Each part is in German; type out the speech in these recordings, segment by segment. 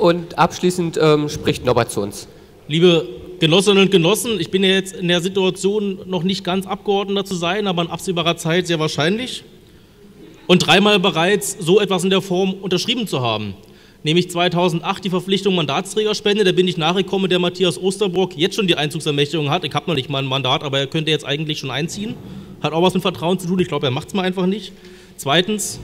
Und abschließend ähm, spricht Norbert zu uns. Liebe Genossinnen und Genossen, ich bin ja jetzt in der Situation, noch nicht ganz Abgeordneter zu sein, aber in absehbarer Zeit sehr wahrscheinlich. Und dreimal bereits so etwas in der Form unterschrieben zu haben. Nämlich 2008 die Verpflichtung Mandatsträgerspende, da bin ich nachgekommen, der Matthias Osterbrock jetzt schon die Einzugsermächtigung hat. Ich habe noch nicht mal ein Mandat, aber er könnte jetzt eigentlich schon einziehen. Hat auch was mit Vertrauen zu tun, ich glaube, er macht es mal einfach nicht. Zweitens,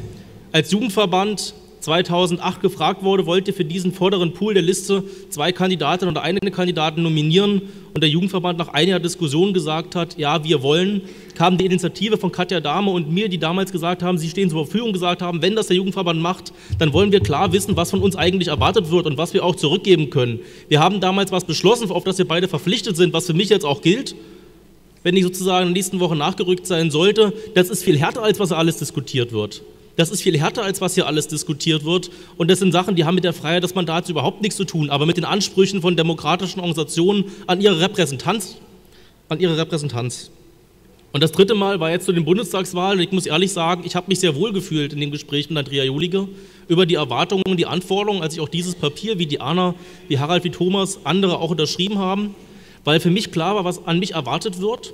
als Jugendverband 2008 gefragt wurde, wollte für diesen vorderen Pool der Liste zwei Kandidatinnen oder einen Kandidaten nominieren und der Jugendverband nach einiger Diskussion gesagt hat, ja, wir wollen, kam die Initiative von Katja Dahme und mir, die damals gesagt haben, sie stehen zur Verfügung, gesagt haben, wenn das der Jugendverband macht, dann wollen wir klar wissen, was von uns eigentlich erwartet wird und was wir auch zurückgeben können. Wir haben damals was beschlossen, auf das wir beide verpflichtet sind, was für mich jetzt auch gilt wenn ich sozusagen in der nächsten Woche nachgerückt sein sollte, das ist viel härter, als was alles diskutiert wird. Das ist viel härter, als was hier alles diskutiert wird. Und das sind Sachen, die haben mit der Freiheit des Mandats überhaupt nichts zu tun, aber mit den Ansprüchen von demokratischen Organisationen an ihre Repräsentanz. An ihre Repräsentanz. Und das dritte Mal war jetzt zu den Bundestagswahlen. Und ich muss ehrlich sagen, ich habe mich sehr wohl gefühlt in dem Gespräch mit Andrea Jolige über die Erwartungen und die Anforderungen, als ich auch dieses Papier, wie Diana, wie Harald, wie Thomas, andere auch unterschrieben haben, weil für mich klar war, was an mich erwartet wird,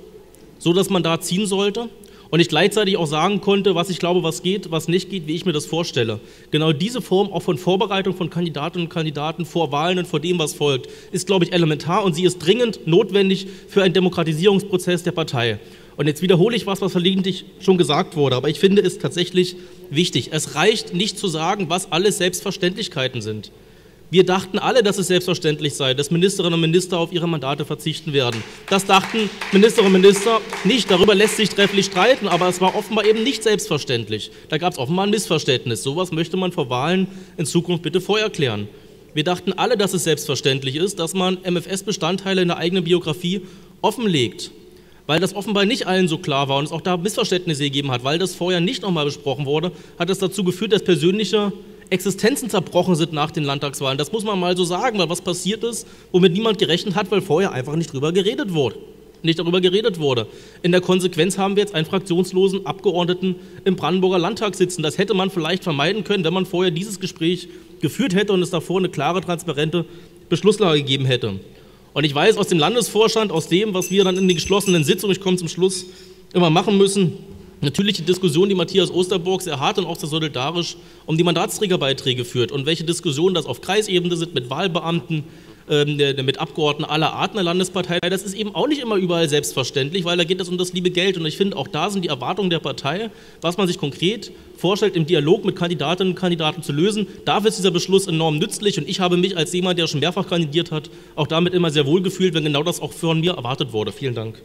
so dass man da ziehen sollte und ich gleichzeitig auch sagen konnte, was ich glaube, was geht, was nicht geht, wie ich mir das vorstelle. Genau diese Form auch von Vorbereitung von Kandidatinnen und Kandidaten vor Wahlen und vor dem, was folgt, ist, glaube ich, elementar und sie ist dringend notwendig für einen Demokratisierungsprozess der Partei. Und jetzt wiederhole ich was, was verlegentlich schon gesagt wurde, aber ich finde es tatsächlich wichtig. Es reicht nicht zu sagen, was alles Selbstverständlichkeiten sind. Wir dachten alle, dass es selbstverständlich sei, dass Ministerinnen und Minister auf ihre Mandate verzichten werden. Das dachten Ministerinnen und Minister nicht. Darüber lässt sich trefflich streiten, aber es war offenbar eben nicht selbstverständlich. Da gab es offenbar ein Missverständnis. So etwas möchte man vor Wahlen in Zukunft bitte vorher klären. Wir dachten alle, dass es selbstverständlich ist, dass man MFS-Bestandteile in der eigenen Biografie offenlegt. Weil das offenbar nicht allen so klar war und es auch da Missverständnisse gegeben hat, weil das vorher nicht nochmal besprochen wurde, hat es dazu geführt, dass persönliche Existenzen zerbrochen sind nach den Landtagswahlen. Das muss man mal so sagen, weil was passiert ist, womit niemand gerechnet hat, weil vorher einfach nicht drüber geredet wurde. Nicht darüber geredet wurde. In der Konsequenz haben wir jetzt einen fraktionslosen Abgeordneten im Brandenburger Landtag sitzen. Das hätte man vielleicht vermeiden können, wenn man vorher dieses Gespräch geführt hätte und es davor eine klare, transparente Beschlusslage gegeben hätte. Und ich weiß aus dem Landesvorstand, aus dem, was wir dann in den geschlossenen Sitzungen, ich komme zum Schluss, immer machen müssen, natürlich die Diskussion, die Matthias Osterburg sehr hart und auch sehr solidarisch um die Mandatsträgerbeiträge führt und welche Diskussionen das auf Kreisebene sind mit Wahlbeamten, ähm, mit Abgeordneten aller Arten der Landespartei, das ist eben auch nicht immer überall selbstverständlich, weil da geht es um das liebe Geld. Und ich finde, auch da sind die Erwartungen der Partei, was man sich konkret vorstellt, im Dialog mit Kandidatinnen und Kandidaten zu lösen. Dafür ist dieser Beschluss enorm nützlich. Und ich habe mich als jemand, der schon mehrfach kandidiert hat, auch damit immer sehr wohl gefühlt, wenn genau das auch von mir erwartet wurde. Vielen Dank.